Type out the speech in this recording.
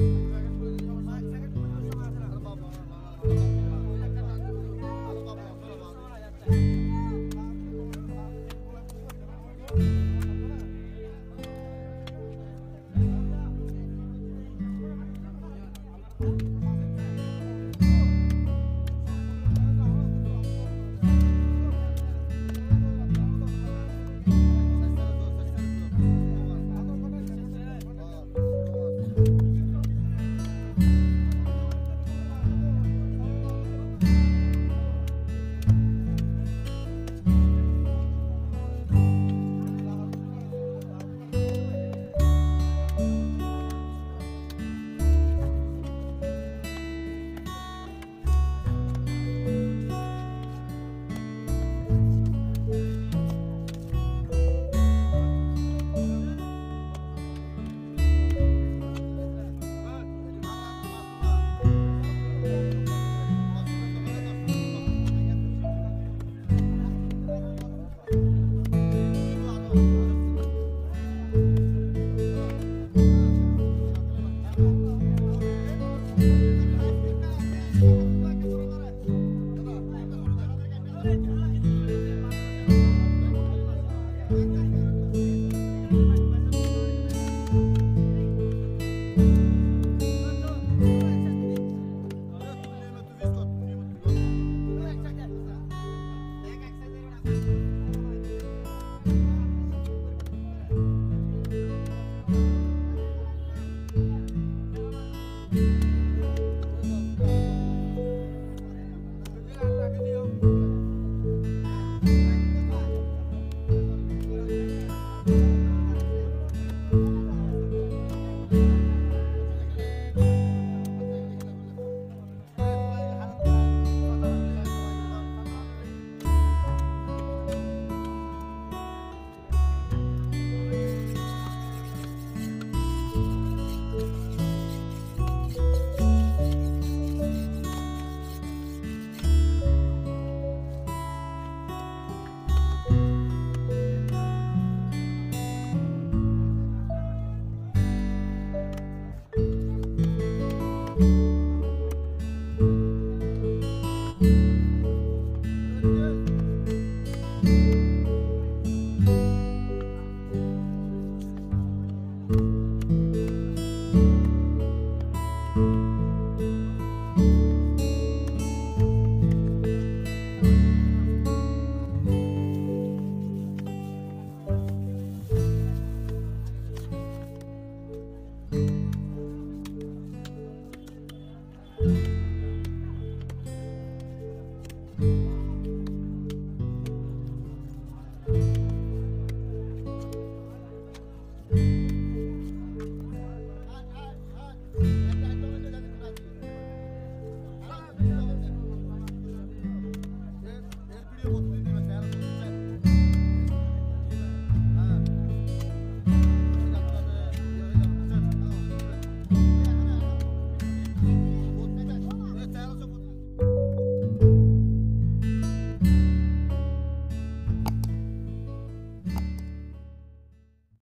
Thank you. Bye. Música